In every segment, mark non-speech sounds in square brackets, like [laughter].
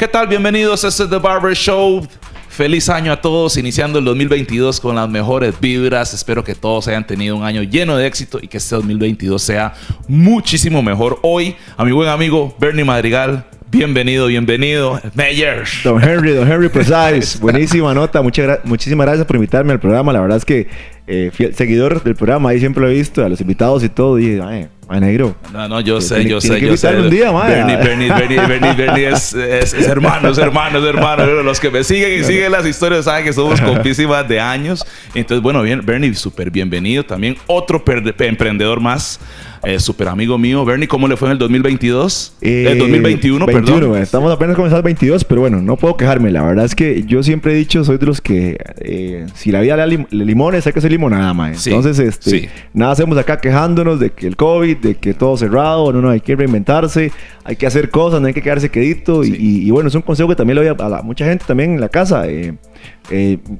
¿Qué tal? Bienvenidos este The Barber Show. Feliz año a todos, iniciando el 2022 con las mejores vibras. Espero que todos hayan tenido un año lleno de éxito y que este 2022 sea muchísimo mejor. Hoy, a mi buen amigo Bernie Madrigal, bienvenido, bienvenido. Mayor. Don Henry, Don Henry Precise, [laughs] buenísima nota. Muchas muchísimas gracias por invitarme al programa. La verdad es que eh, fiel seguidor del programa, ahí siempre lo he visto, a los invitados y todo. Y dije, ay, negro. No, no, yo sé, yo sé, yo sé. un día, mae. Bernie, Bernie, Bernie, Bernie, Bernie es, es, es hermano, es hermano, es hermano. Los que me siguen y siguen las historias saben que somos [laughs] compísimas de años. Entonces, bueno, bien, Bernie, súper bienvenido. También otro emprendedor más, eh, súper amigo mío. Bernie, ¿cómo le fue en el 2022? Eh, el 2021, 21, perdón. eh, Estamos apenas comenzando el 22, pero bueno, no puedo quejarme. La verdad es que yo siempre he dicho, soy de los que eh, si la vida le da lim- limones, hay que hacer limonada, mae. Sí, Entonces, este, sí. nada hacemos acá quejándonos de que el COVID, de que todo cerrado, no, no, hay que reinventarse, hay que hacer cosas, no hay que quedarse quedito. y- Sí. Y, y bueno, es un consejo que también le doy a, a la- mucha gente también en la casa. eh,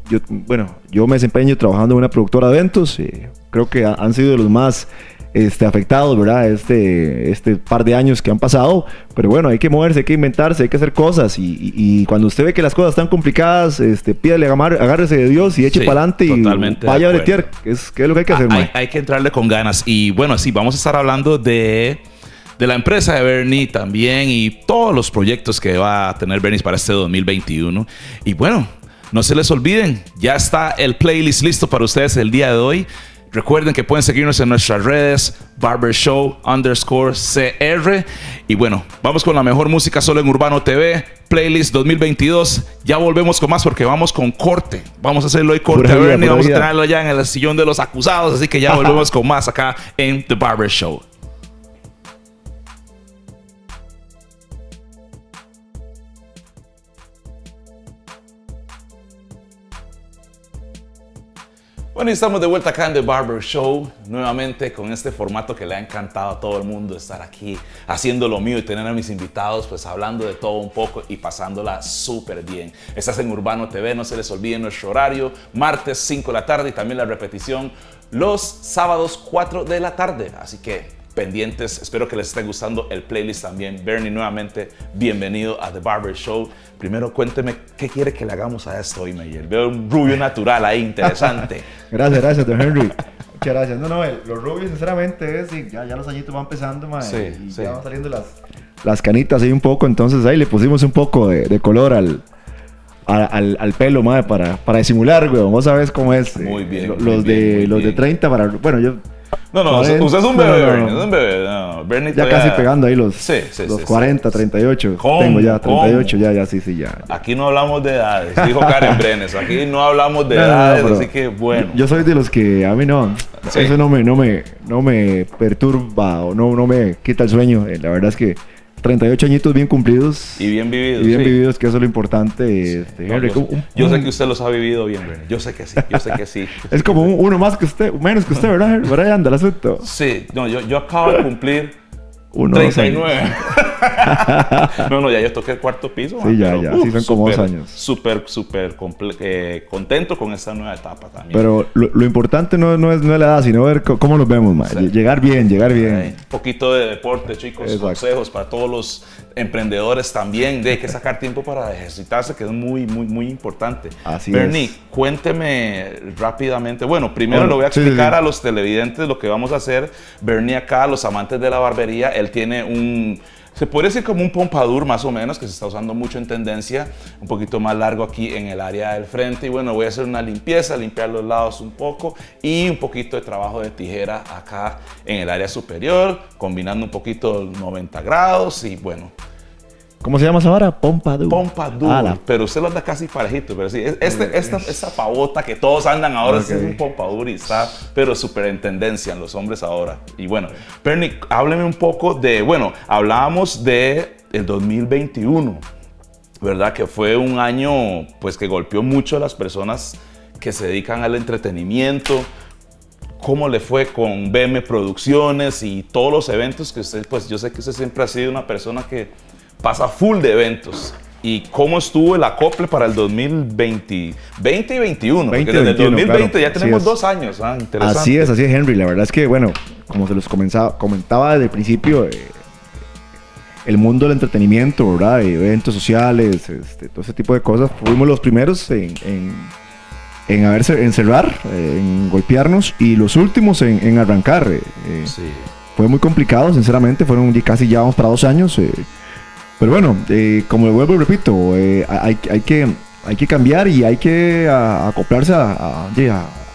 yo, bueno, yo me desempeño trabajando en una productora de eventos. eh, creo que ha- han sido de los más este, afectados, ¿verdad? Este, este par de años que han pasado. Pero bueno, hay que moverse, hay que inventarse, hay que hacer cosas. Y, y- y cuando usted ve que las cosas están complicadas, este, pídale, agárrese de Dios y eche Sí, para adelante y vaya a bretear, que es, que es lo que hay que hacer, Ah, hay, mae. hay que entrarle con ganas. Y bueno, sí, vamos a estar hablando de, de la empresa de Bernie también y todos los proyectos que va a tener Bernie para este 2021. Y bueno, no se les olviden, ya está el playlist listo para ustedes el día de hoy. Recuerden que pueden seguirnos en nuestras redes, barbershow underscore CR. Y bueno, vamos con la mejor música solo en Urbano TV, playlist 2022. Ya volvemos con más porque vamos con corte. Vamos a hacerlo hoy corte vida, Bernie, vamos a tenerlo ya en el sillón de los acusados. Así que ya volvemos [laughs] con más acá en The Barber Show. Bueno, y estamos de vuelta acá en The Barber Show, nuevamente con este formato que le ha encantado a todo el mundo, estar aquí haciendo lo mío y tener a mis invitados, pues hablando de todo un poco y pasándola súper bien. Estás en Urbano TV, no se les olvide nuestro horario, martes 5 de la tarde y también la repetición los sábados 4 de la tarde. Así que pendientes, espero que les esté gustando el playlist también. Bernie, nuevamente, bienvenido a The Barber Show. Primero, cuénteme qué quiere que le hagamos a esto hoy, Mayer. Veo un rubio natural ahí, interesante. [laughs] Gracias, gracias, don Henry. Muchas gracias. No, no, el- los rubios, sinceramente, es, y ya, ya los añitos van empezando, mae, Sí, y sí. ya van saliendo las, las canitas ahí un poco, entonces ahí le pusimos un poco de, de color al, al, al pelo, mae, para, para disimular, güey. Vos sabes cómo es. Muy eh, bien, muy los, de, los de bien. 30 para... Bueno, yo... No, no, usted, 40, usted es un bebé, no, no. Bernie, es un bebé. No, Bernie Ya todavía- casi pegando ahí los, Sí, sí, los sí, 40, 38. ¿Cómo? Tengo ya 38, ¿Cómo? ya, ya, sí, sí, ya. ya. Aquí no hablamos de edades, dijo Karen Brenes. Aquí no hablamos de edades, así que bueno. Yo soy de los que a mí no, eso no me, no me, no me perturba o no, no me quita el sueño. Eh, La verdad es que 38 añitos bien cumplidos y bien vivido. y bien sí. vividos, que eso es lo importante. este, No, Henry, yo, como un- yo sé que usted los ha vivido bien, Bernie. Yo sé que sí, yo sé que sí. [laughs] Es como un- uno más que usted, menos que usted, ¿verdad? Por ahí anda el asunto. Sí, no, yo, yo acabo de cumplir Uno, dos años. 39. [laughs] no, no, ya yo toqué el cuarto piso. Sí, ya, ya, sí, son como dos súper, años. Súper, súper comple- eh, contento con esta nueva etapa también. Pero lo, lo importante no, no, es, no es la edad, sino ver cómo nos vemos, man. Sí. Llegar bien, llegar bien. Un poquito de deporte, chicos, Exacto. consejos para todos los emprendedores también, de que sacar tiempo para ejercitarse, que es muy, muy, muy importante. Así Bernie, es. cuénteme rápidamente. Bueno, primero Bueno, le voy a explicar sí. a los televidentes lo que vamos a hacer. Bernie acá, los amantes de la barbería, él tiene un... Se puede decir como un pompadour más o menos, que se está usando mucho en tendencia, un poquito más largo aquí en el área del frente. Y bueno, voy a hacer una limpieza, limpiar los lados un poco y un poquito de trabajo de tijera acá en el área superior, combinando un poquito 90 grados y bueno, ¿Cómo se llama esa vara? Pompadour. pompadour. Ah, la- pero usted lo anda casi parejito, pero sí, es- este, esta, esta pavota que todos andan ahora Ok. es un pompadour y está, pero súper en tendencia en los hombres ahora. Y bueno, Bernie, hábleme un poco de, bueno, hablábamos de el 2021, ¿verdad? Que fue un año, pues, que golpeó mucho a las personas que se dedican al entretenimiento. ¿Cómo le fue con BM Producciones y todos los eventos que usted, pues yo sé que usted siempre ha sido una persona que pasa full de eventos. ¿Y cómo estuvo el acople para el 2020, 20 y 21? 20 Porque desde el 21, 2020 claro. ya Así tenemos dos años. Ah, interesante. Así es, así es, Henry. La verdad es que, bueno, como se los comenzaba, comentaba desde el principio, eh, el mundo del entretenimiento, ¿verdad? Eventos sociales, este, todo ese tipo de cosas. Fuimos los primeros en, en, en haberse, en cerrar, eh, en golpearnos y los últimos en, en arrancar. eh, eh. Sí. Fue muy complicado, sinceramente, fueron casi ya vamos para dos años. eh. Pero bueno, eh, como vuelvo y repito, eh, hay, hay, que, hay que cambiar y hay que a- acoplarse a, a-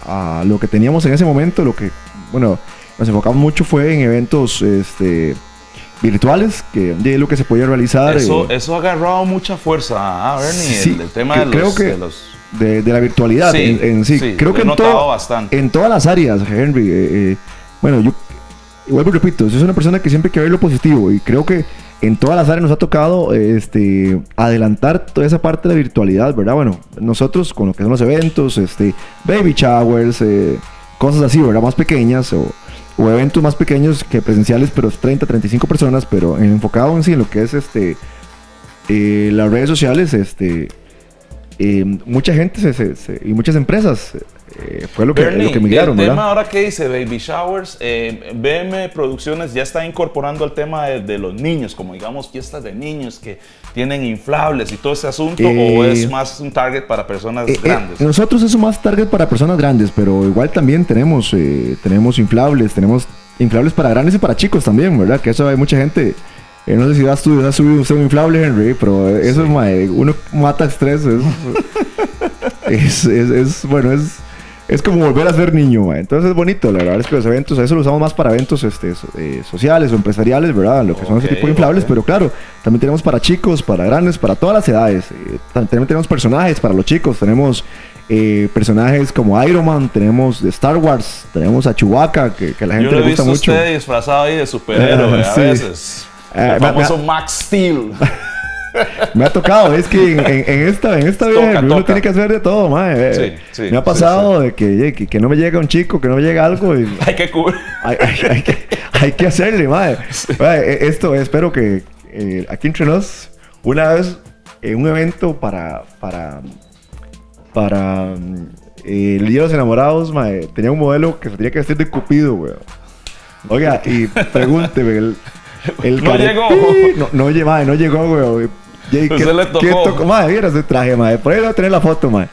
a- a lo que teníamos en ese momento. Lo que, bueno, nos enfocamos mucho fue en eventos este, virtuales, que de lo que se podía realizar. Eso, eh, eso ha agarrado mucha fuerza, ah, Bernie, Sí, el, el tema de creo que- de los- de, de la virtualidad Sí, en, en sí. sí, Creo que en, todo- bastante. en todas las áreas, Henry. eh, eh, bueno, yo vuelvo y repito, yo soy una persona que siempre que ver lo positivo y creo que en todas las áreas nos ha tocado este, adelantar toda esa parte de la virtualidad, ¿verdad? Bueno, nosotros con lo que son los eventos, este, baby showers, eh, cosas así, ¿verdad? Más pequeñas o, o eventos más pequeños que presenciales, pero 30, 35 personas, pero enfocado en sí en lo que es este eh, las redes sociales, este eh, mucha gente se- y muchas empresas eh, fue lo que, Bernie, lo que migraron, el tema ¿verdad? ahora que dice Baby Showers, eh, BM Producciones ya está incorporando el tema de, de los niños, como digamos fiestas de niños que tienen inflables y todo ese asunto, Eh, o es más un target para personas Eh, eh, grandes. nosotros es más target para personas grandes, pero igual también tenemos, eh, tenemos inflables, tenemos inflables para grandes y para chicos también, ¿verdad? Que eso hay mucha gente. eh, no sé si has subido, has subido usted un inflable, Henry, pero eso es, mae, uno mata estrés. Es, [laughs] es, es- es- bueno, es, es como volver a ser niño. Entonces es bonito, la verdad es que los eventos, eso lo usamos más para eventos este, so- eh, sociales o empresariales, ¿verdad? Lo que son ese tipo de inflables, pero claro, también tenemos para chicos, para grandes, para todas las edades. Eh, tam- también tenemos personajes para los chicos, tenemos eh, personajes como Iron Man, tenemos de Star Wars, tenemos a Chewbacca, que, que a la Yo gente he le gusta visto a mucho. usted disfrazado ahí de superhéroe a [laughs] veces. Ah, el famoso Max Steel. [laughs] Me ha tocado, es que en, en- en esta, en esta vida uno toca. tiene que hacer de todo. Sí, Eh, sí, me ha sí, pasado de que, que, que no me llega un chico, que no me llega algo y [laughs] Hay que cubrir. hay, hay- hay que, hay que hacerle, madre. Eh, Esto espero que eh, aquí entre nos, una vez en un evento para, para, para mm, eh, el Día de los Enamorados, mae, tenía un modelo que se tenía que vestir de Cupido, weón. Oiga, y [laughs] pregúnteme, el, el No llegó. No, no, no llegó, weón. Y- Usted le tocó. Madre, vieras ese traje, madre. Por ahí voy a tener la foto, madre.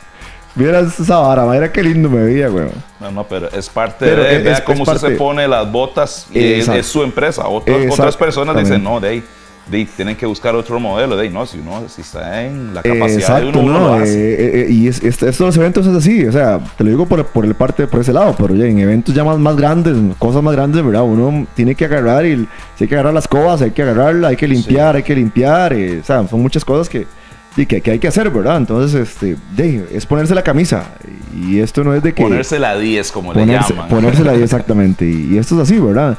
Vieras esa vara, madre. Mira qué lindo me veía, weón. No, no, pero es parte Pero de. es- vea es- cómo es usted se pone las botas y es, su empresa. Otras, otras personas dicen, no, de ahí, de tienen que buscar otro modelo. De no, si uno si está en la capacidad de Exacto, uno, uno no. lo hace. eh, eh, y es, es- estos eventos es así, o sea, te lo digo por, por el parte, por ese lado, pero ya en eventos ya más, más grandes, cosas más grandes, ¿verdad? Uno tiene que agarrar y si hay que agarrar las cobas, hay que agarrarla, hay que limpiar, hay que limpiar, eh, o sea, son muchas cosas que, y que, que hay que hacer, ¿verdad? Entonces, este, de, es ponerse la camisa. Y esto no es de que... Ponerse la 10, como le ponerse, llaman. ponérsela ahí [laughs] exactamente. Y, y esto es así, ¿verdad?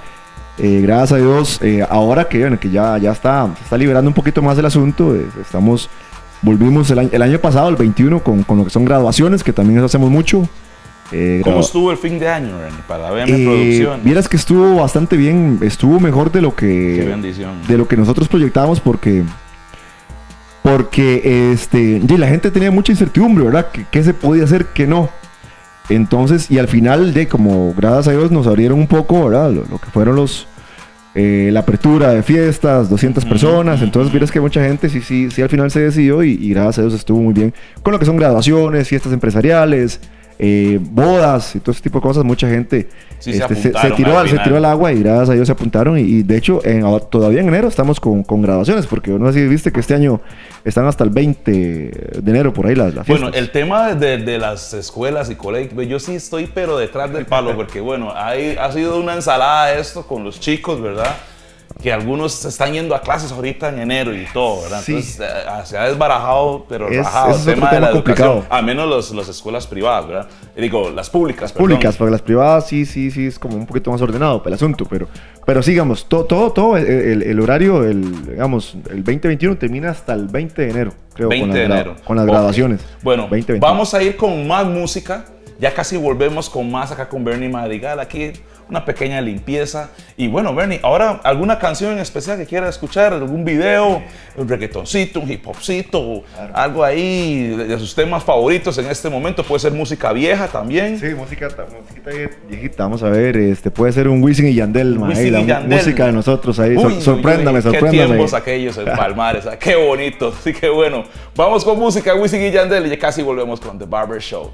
Eh, gracias a Dios, eh, ahora que, bueno, que ya, ya está, se está liberando un poquito más el asunto, eh, estamos, volvimos el año, el año pasado, el 21, con, con lo que son graduaciones, que también eso hacemos mucho. ¿Cómo estuvo el fin de año, Renny, para BM Producciones? Vieras que estuvo bastante bien, estuvo mejor de lo que de lo que nosotros proyectábamos porque porque este y la gente tenía mucha incertidumbre, ¿verdad? ¿Qué, qué se podía hacer, qué no? Entonces, y al final, de como gracias a Dios nos abrieron un poco, ¿verdad? Lo, lo que fueron los eh, la apertura de fiestas, 200 Ujú, personas, entonces vieras que mucha gente sí, sí, sí al final se decidió y, y gracias a Dios estuvo muy bien. Con lo que son graduaciones, fiestas empresariales, eh, bodas y todo ese tipo de cosas, mucha gente Sí, se este, se, se apuntaron tiró, al se tiró al agua y gracias a Dios se apuntaron y, y de hecho en- todavía en enero estamos con, con graduaciones porque no sé si viste que este año están hasta el 20 de enero por ahí las, las Bueno, el tema de, de las escuelas y colegios, yo sí estoy pero detrás del palo, [laughs] porque bueno, hay, ha sido una ensalada esto con los chicos, ¿verdad? Que algunos están yendo a clases ahorita en enero y todo, ¿verdad? Sí. Entonces eh, se ha desbarajado, pero Es- rajado ese el es otro tema de tema la complicado. educación. A menos los, las escuelas privadas, ¿verdad? Digo, las públicas. perdón. públicas, porque las privadas sí, sí, sí es como un poquito más ordenado el asunto, pero, pero sigamos, todo, todo, todo, el, el- el horario, el, digamos, el 2021 termina hasta el 20 de enero, creo, 20 con, de enero. con las Ok. graduaciones. Bueno, 2021. vamos a ir con más música. Ya casi volvemos con más acá con Bernie Madrigal. Aquí una pequeña limpieza. Y bueno, Bernie, ahora alguna canción en especial que quiera escuchar, algún video, un reggaetoncito, un hip hopcito, algo ahí de sus temas favoritos en este momento. Puede ser música vieja también. Sí, música, viejita. Vamos a ver, este puede ser un Wisin y Yandel, Wisin y Yandel. música de nosotros ahí. sorpréndame, sorpréndame. Qué tiempos aquellos en [laughs] Palmares, ah, qué bonito. Sí, qué bueno. Vamos con música, Wisin y Yandel y ya casi volvemos con The Barber Show.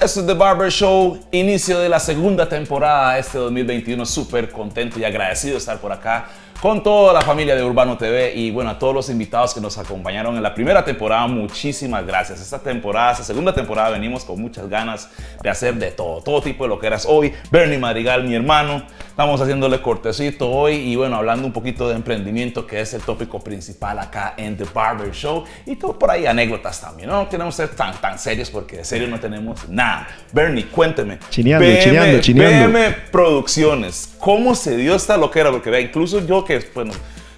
Esto es The Barber Show, inicio de la segunda temporada este 2021. Súper contento y agradecido de estar por acá con toda la familia de Urbano TV y bueno, a todos los invitados que nos acompañaron en la primera temporada, muchísimas gracias. Esta temporada, esta segunda temporada, venimos con muchas ganas de hacer de todo, todo tipo de lo que eras hoy. Bernie Madrigal, mi hermano, estamos haciéndole cortecito hoy y bueno, hablando un poquito de emprendimiento, que es el tópico principal acá en The Barber Show y todo por ahí anécdotas también. No queremos ser tan, tan serios porque de serio no tenemos nada. Bernie, cuénteme. Chineando, chineando, chineando. BM Producciones, ¿cómo se dio esta loquera? Porque vea, incluso yo que, bueno,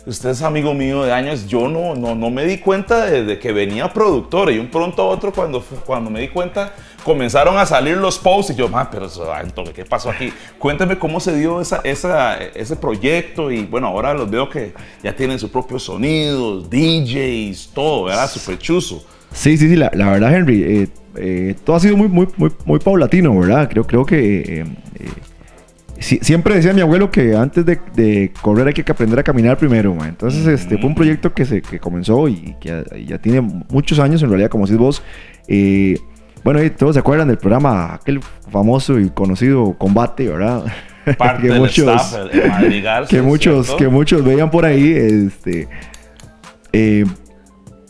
usted es amigo mío de años, yo no, no, no me di cuenta de, que venía productor y un pronto a otro cuando, cuando me di cuenta comenzaron a salir los posts y yo, más, pero entonces, ¿qué pasó aquí? Cuénteme cómo se dio esa, esa, ese proyecto y bueno, ahora los veo que ya tienen sus propios sonidos, DJs, todo, ¿verdad? Súper chuzo. Sí, sí, sí, la, la verdad, Henry, eh, eh, todo ha sido muy, muy, muy, muy paulatino, ¿verdad? Creo, creo que eh, siempre decía mi abuelo que antes de, correr hay que aprender a caminar primero. Entonces, este fue un proyecto que, se, que comenzó y que ya, tiene muchos años, en realidad, como decís vos. Eh, bueno, todos se acuerdan del programa, aquel famoso y conocido Combate, ¿verdad? [laughs] Parte que muchos, [laughs] que muchos, que muchos veían por ahí, este, eh,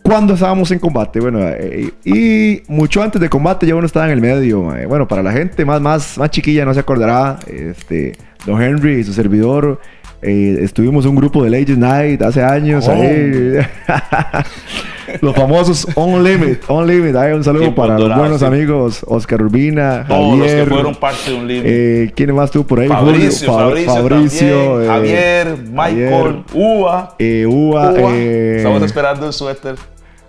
cuando estábamos en combate, bueno, eh, y mucho antes de combate ya uno estaba en el medio. Bueno, para la gente más, más, más chiquilla no se acordará, este, Don Henry y su servidor, eh, estuvimos un grupo de Ladies Night hace años ahí. Oh. [laughs] los famosos On Limit, On Limit. Un saludo para los buenos amigos Oscar Urbina, Todos Javier. los que fueron parte de Un Limit. Eh, ¿Quién más estuvo por ahí? Fabricio, Fabricio, Fabricio Javier, Michael, Ua. Ua. Estamos esperando el suéter.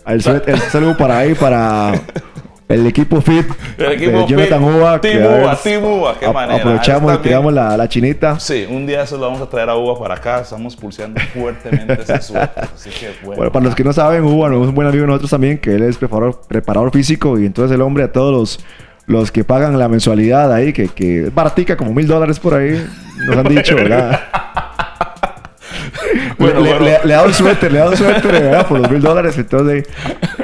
El, saludo para ahí, para [laughs] el equipo fit. El equipo Jonathan fit. Uva, Team Uva, Team Uva, qué manera. Aprovechamos y tiramos la, la, chinita. Sí, un día eso lo vamos a traer a Uva para acá. Estamos pulseando fuertemente ese [laughs] suerte. Así que bueno. bueno. para los que no saben, Uva es un buen amigo de nosotros también, que él es preparador, preparador físico y entonces el hombre a todos los los que pagan la mensualidad ahí, que, que baratica como mil dólares por ahí, nos han dicho, ¿verdad? [laughs] bueno, le, Le, le, ha dado suéter, le ha dado suéter, ¿verdad? Por los mil dólares. Entonces,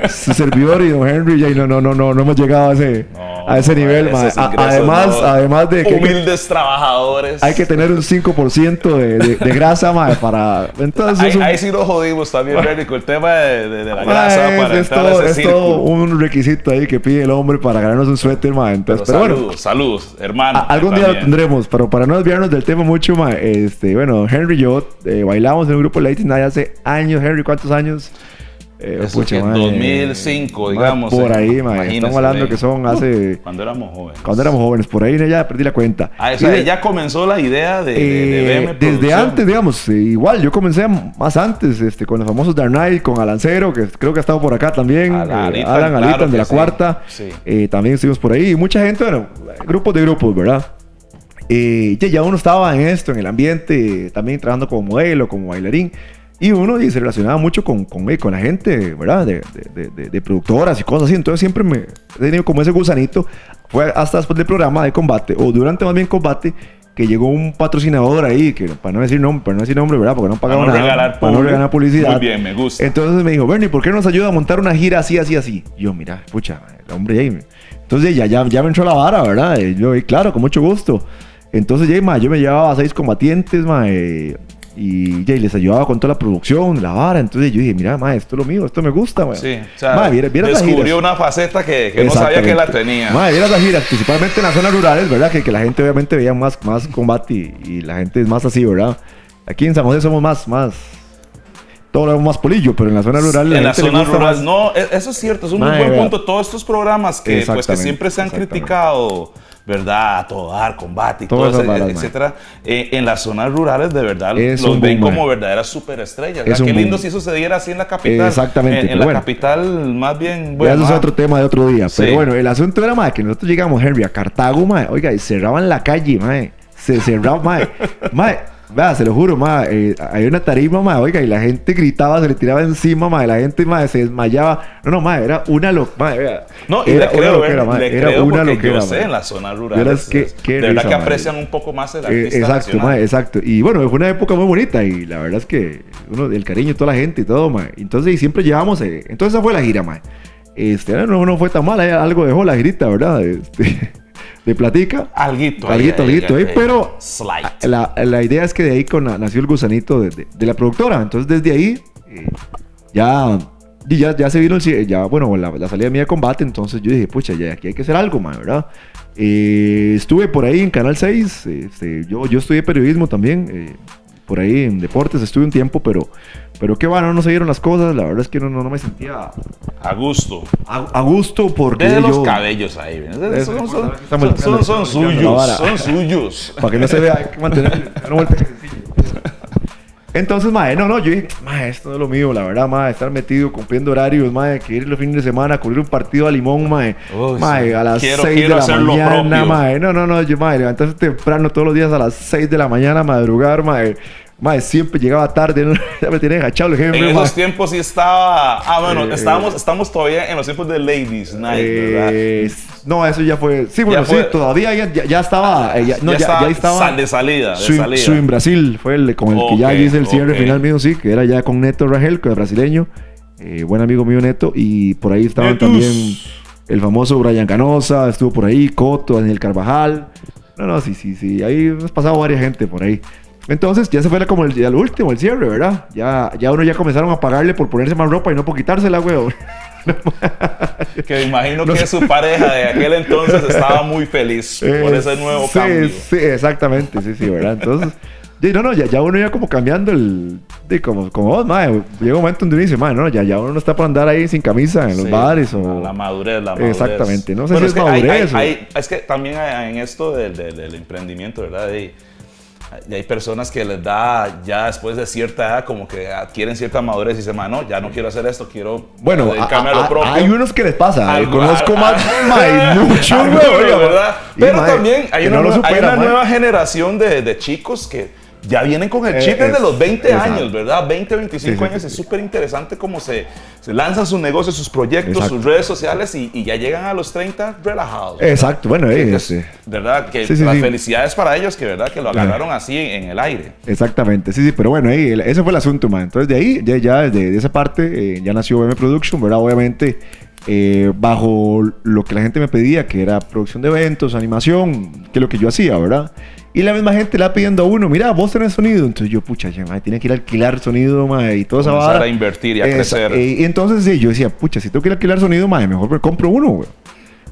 su servidor y don Henry, ya no, no, no, no, no hemos llegado a ese, a ese nivel. además, además de que. Humildes trabajadores. Hay que tener un 5% de, de, de, grasa, ma, para. Entonces, ahí, ahí, sí lo jodimos también, Con el tema de, de la grasa. Es, para es, todo, es todo, un requisito ahí que pide el hombre para ganarnos un suéter, ma. Entonces, pero, saludos, bueno, saludos, hermano. algún día lo tendremos, pero para no desviarnos del tema mucho, ma, este, bueno, Henry y yo eh, bailamos en un grupo de Ladies Night hace años. Henry, ¿cuántos años? Eh, Eso en 2005, digamos. Por ahí, man. Estamos hablando que son hace... [laughs] Cuando éramos jóvenes. Cuando éramos jóvenes. Por ahí ya perdí la cuenta. Ah, o sea, ya comenzó la idea de, de, eh, Desde antes, digamos. Eh, igual, yo comencé más antes este, con los famosos Dark Knight, con Alancero, que creo que ha estado por acá también. Alan, eh, Alan de la Cuarta. Sí. también estuvimos por ahí. Y mucha gente, bueno, grupos de grupos, ¿verdad? Eh, ya uno estaba en esto, en el ambiente, también trabajando como modelo, como bailarín. Y uno y se relacionaba mucho con, con, con la gente, ¿verdad? De, de, de, productoras y cosas así. Entonces siempre me he tenido como ese gusanito. Fue hasta después del programa de combate, o durante más bien combate, que llegó un patrocinador ahí, que para no decir nombre, para no decir nombre, ¿verdad? Porque no pagaba para no nada. para no regalar publicidad. Muy bien, me gusta. Entonces me dijo, Bernie, ¿por qué no nos ayuda a montar una gira así, así, así? Y yo, mira, pucha, el hombre ya. Entonces ya, ya, ya me entró la vara, ¿verdad? Y yo, y claro, con mucho gusto. Entonces ya, yo me llevaba a seis combatientes, ma, eh, y, ya, les ayudaba con toda la producción, la vara. Entonces yo dije, mira, ma, esto es lo mío, esto me gusta, ma. Sí, o sea, descubrió una faceta que, que no sabía que la tenía. Ma, vieras las giras, principalmente en las zonas rurales, ¿verdad? Que, que la gente obviamente veía más, más combate y, la gente es más así, ¿verdad? Aquí en San José somos más, más, todo lo más polillo, pero en la zona rural. En la, zona rural, no, e, eso es cierto, es un muy buen punto. Todos estos programas que, pues, que siempre se han criticado ¿verdad? A todo dar, combate y todo, eso, etcétera. Eh, en las zonas rurales, de verdad, los ven como verdaderas superestrellas. Qué lindo si eso se diera así en la capital. exactamente. En, la capital, más bien. Bueno, eso es otro tema de otro día. Pero bueno, el asunto era, más que nosotros llegamos, Henry, a Cartago, mae, oiga, y cerraban la calle, mae. Se cerraba, [laughs] mae. mae Vea, se lo juro, ma, eh, hay una tarima, ma, oiga, y la gente gritaba, se le tiraba encima, ma, y la gente, ma, se desmayaba. No, no, ma, era una locura, vea. No, y era una loquera, ma, era una loquera, yo sé, en la zona rural. Es, que, de verdad que aprecian un poco más el eh, artista Exacto, ma, exacto. Y bueno, fue una época muy bonita y la verdad es que uno, el cariño de toda la gente y todo, ma. Entonces, y siempre llevamos, eh, entonces esa fue la gira, ma. Este, no, no fue tan mala, algo dejó la girita, ¿verdad? Este, de platica. Alguito. Alguito, alguito. Ahí, pero la, la, idea es que de ahí con, nació el gusanito de, de, la productora. Entonces desde ahí eh, ya, ya, ya se vino el, ya, bueno, la, la, salida mía de combate. Entonces yo dije, pucha, ya aquí hay que hacer algo, más, ¿verdad? Eh, estuve por ahí en Canal 6. Este, yo, yo estudié periodismo también. Eh, por ahí en deportes estuve un tiempo, pero, pero qué bueno, no se dieron las cosas. La verdad es que no, no, me sentía a gusto. A, gusto porque. Desde los cabellos ahí, son, son, son, suyos. Son suyos. [laughs] Para que no se vea, hay que mantener. Entonces, mae, no, no, yo dije, mae, esto no es lo mío, la verdad, mae, estar metido cumpliendo horarios, mae, que ir los fines de semana a cubrir un partido a limón, mae, mae, a las 6 de la mañana, mae, no, no, no, yo, mae, levantarse temprano todos los días a las 6 de la mañana, madrugar, mae, Mae, siempre llegaba tarde, [laughs] ya me tenía agachado el jefe. En esos tiempos sí estaba. Ah, bueno, eh, estábamos, estamos todavía en los tiempos de Ladies Night, eh, ¿verdad? No, eso ya fue. Sí, bueno, sí, todavía ya, ya, estaba. Eh, ya, no, ya, estaba. de salida. De su, salida. en Brasil fue el con el que ya hice el cierre final mío, sí, que era ya con Neto Rangel, que es brasileño. buen amigo mío Neto. Y por ahí estaban también el famoso Brian Canosa, estuvo por ahí, Coto, Daniel Carvajal. No, no, sí, sí, sí. Ahí hemos pasado varias gente por ahí. Entonces ya se fue como el, último, el cierre, ¿verdad? Ya, ya uno ya comenzaron a pagarle por ponerse más ropa y no por quitársela, weón. [laughs] que imagino que su pareja de aquel entonces [laughs] estaba muy feliz por ese nuevo sí, cambio. Sí, exactamente, sí, sí, ¿verdad? Entonces, [laughs] no, no, ya, ya uno ya como cambiando el. De como, como vos, madre. Llega un momento donde uno dice, madre, no, ya, ya uno no está para andar ahí sin camisa en los bares o. La madurez, la madurez. Exactamente, no sé si es, madurez. es que también en esto del, del, emprendimiento, ¿verdad? Y hay personas que les da ya después de cierta edad como que adquieren cierta madurez y dicen, no, ya no quiero hacer esto, quiero bueno, dedicarme a, lo propio. Hay unos que les pasa, conozco más, [laughs] hay muchos, ¿verdad? Pero también hay una, hay una nueva generación de, de chicos que ya vienen con el eh, chip desde los 20 años, ¿verdad? 20, 25 años. es súper interesante cómo se, se lanzan sus negocios, sus proyectos, sus redes sociales y, ya llegan a los 30 relajados. Exacto, bueno, es, ¿verdad? Que las felicidades para ellos, que verdad que lo agarraron así en, el aire. Exactamente, sí, sí, pero bueno, ahí, ese fue el asunto, man. Entonces de ahí, ya, ya desde de esa parte, eh, ya nació BM Production, ¿verdad? Obviamente. Eh, bajo lo que la gente me pedía, que era producción de eventos, animación, que es lo que yo hacía, ¿verdad? Y la misma gente le va pidiendo a uno, mira, vos tenés sonido. Entonces yo, pucha, ya, tiene que ir a alquilar sonido, madre, y todo eso. a invertir y a crecer. Eh, y entonces sí, yo decía, pucha, si tengo que ir a alquilar sonido, madre, mejor me compro uno, güey.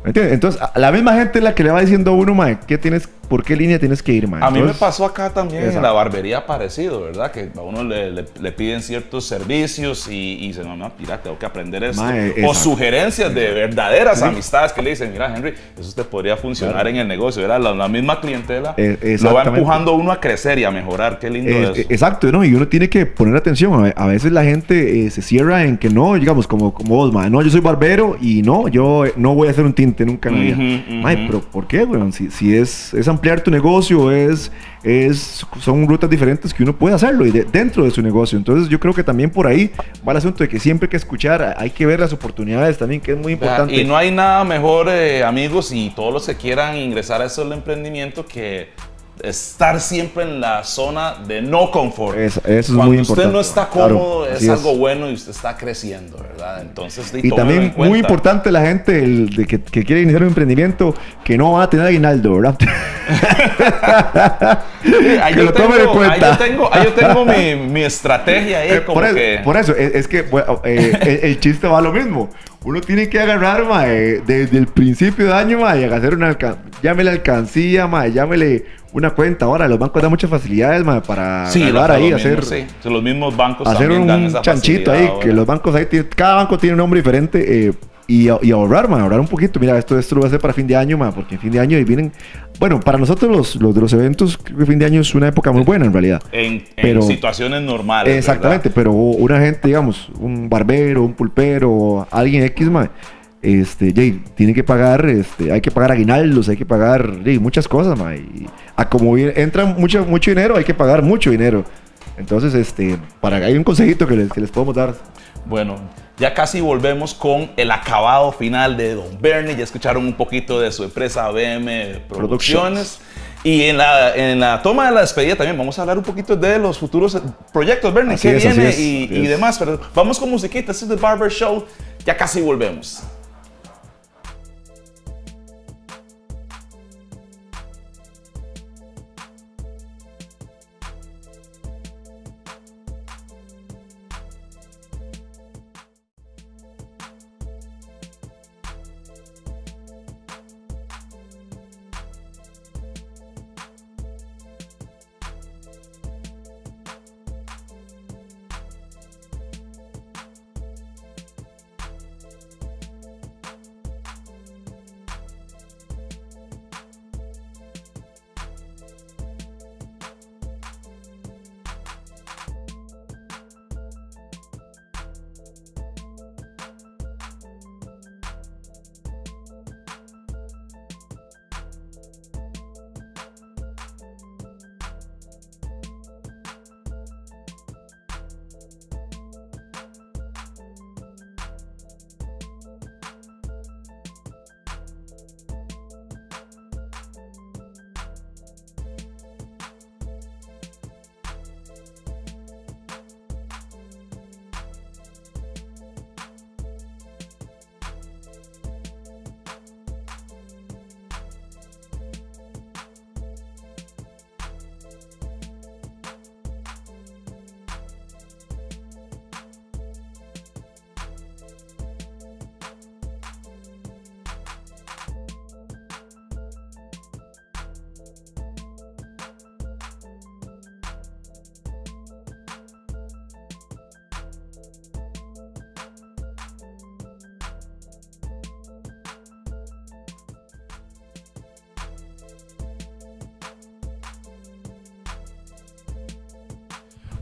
¿Me entiendes? Entonces, la misma gente es la que le va diciendo a uno, madre, ¿qué tienes ¿Por qué línea tienes que ir, man? A mí me pasó acá también en la barbería parecido, ¿verdad? Que a uno le, piden ciertos servicios y, y dice, no, no, mira, tengo que aprender esto. o sugerencias de verdaderas amistades que le dicen, mira, Henry, eso te podría funcionar en el negocio, ¿verdad? La, misma clientela eh, lo va empujando uno a crecer y a mejorar. Qué lindo es, eso. Exacto, ¿no? Y uno tiene que poner atención. A veces la gente eh, se cierra en que no, digamos, como, como vos, no, yo soy barbero y no, yo no voy a hacer un tinte nunca en la vida. pero ¿por qué, güey? Si, si es, es ampliar tu negocio, es, es, son rutas diferentes que uno puede hacerlo y dentro de su negocio. Entonces yo creo que también por ahí va el asunto de que siempre hay que escuchar, hay que ver las oportunidades también, que es muy importante. Y no hay nada mejor, eh, amigos, y todos los que quieran ingresar a eso del emprendimiento que estar siempre en la zona de no confort. eso es muy importante. usted no está cómodo, es algo bueno y usted está creciendo, ¿verdad? Entonces, y también muy importante la gente el, de que, que, quiere iniciar un emprendimiento que no va a tener aguinaldo, ¿verdad? [laughs] ahí, [laughs] yo tengo, ahí, yo tengo, ahí yo tengo, mi, mi estrategia ahí. Eh, como por, que... por eso, es, que eh, el, el chiste va a lo mismo uno tiene que agarrar, mae, desde el principio de año, mae, y hacer una alcancía, llámele alcancía, mae, llámele una cuenta. Ahora, los bancos dan muchas facilidades, mae, para Sí, agarrar ahí, hacer, sí. Sí, los mismos bancos hacer también dan un esa chanchito ahí, facilidad que ahora. los bancos ahí, cada banco tiene un nombre diferente, eh, y, y ahorrar, mae, ahorrar un poquito. Mira, esto, esto lo voy a hacer para fin de año, mae, porque en fin de año y vienen, bueno, para nosotros los, los de los eventos, fin de año es una época muy buena en realidad. En, situaciones normales. Exactamente, pero una gente, digamos, un barbero, un pulpero, alguien X, mae, este, Jay, tiene que pagar, este, hay que pagar aguinaldos, hay que pagar jay, muchas cosas, mae, y a como entra mucho, mucho dinero, hay que pagar mucho dinero. Entonces, este, para hay un consejito que les, que les podemos dar. Bueno, ya casi volvemos con el acabado final de Don Bernie. Ya escucharon un poquito de su empresa BM Producciones. Y en la, en la toma de la despedida también vamos a hablar un poquito de los futuros proyectos, Bernie, Así qué es, así viene es, y, y demás. Pero vamos con musiquita, este es The Barber Show. Ya casi volvemos.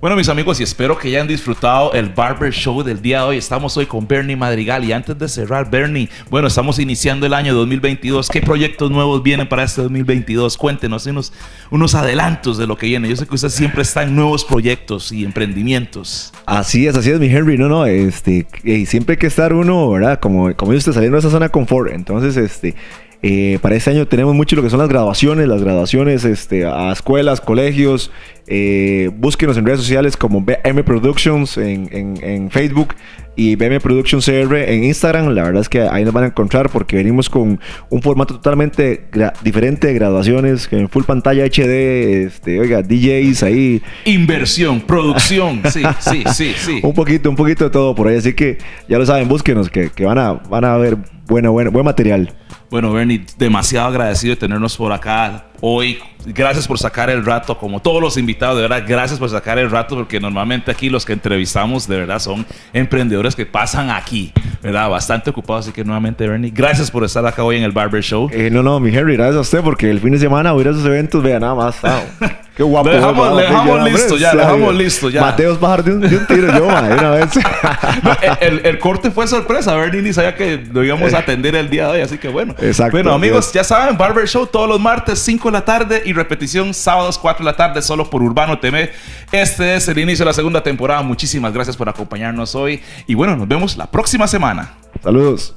Bueno, mis amigos, y espero que hayan disfrutado el Barber Show del día de hoy. Estamos hoy con Bernie Madrigal. Y antes de cerrar, Bernie, bueno, estamos iniciando el año 2022. ¿Qué proyectos nuevos vienen para este 2022? Cuéntenos unos, unos adelantos de lo que viene. Yo sé que usted siempre está en nuevos proyectos y emprendimientos. Así es, así es, mi Henry. No, no, este, y siempre hay que estar uno, ¿verdad? Como, como usted, saliendo de esa zona de confort. Entonces, este, eh, para este año tenemos mucho lo que son las graduaciones, las graduaciones este, a escuelas, colegios. Eh, búsquenos en redes sociales como BM Productions en, en- en Facebook y BM Productions CR en Instagram. La verdad es que ahí nos van a encontrar porque venimos con un formato totalmente diferente de graduaciones, en full pantalla HD, este, oiga, DJs ahí. Inversión, producción. [laughs] Sí, sí, sí, sí. Un poquito, un poquito de todo por ahí. Así que ya lo saben, búsquenos, que, que van, a, van a ver buena, buena, buen material. Bueno, Bernie, demasiado agradecido de tenernos por acá hoy. Gracias por sacar el rato, como todos los invitados, de verdad, gracias por sacar el rato, porque normalmente aquí los que entrevistamos, de verdad, son emprendedores que pasan aquí, ¿verdad? Bastante ocupados. Así que nuevamente, Bernie, gracias por estar acá hoy en el Barber Show. Eh, no, no, mi Henry, gracias a usted, porque el fin de semana voy a ir a esos eventos, vea nada más. ah, qué [laughs] guapo. Le dejamos- le dejamos listo ya, le dejamos listo ya. Mateos bajar de un, de un tiro yo, ma, de una vez. [laughs] No, el, corte fue sorpresa. Bernie ni sabía que lo íbamos a atender el día de hoy, así que bueno. Exacto, Bueno, amigos, ya saben, Barber Show todos los martes, 5 de la tarde y repetición sábados, 4 de la tarde, solo por Urbano TV. Este es el inicio de la segunda temporada. Muchísimas gracias por acompañarnos hoy. Y bueno, nos vemos la próxima semana. Saludos.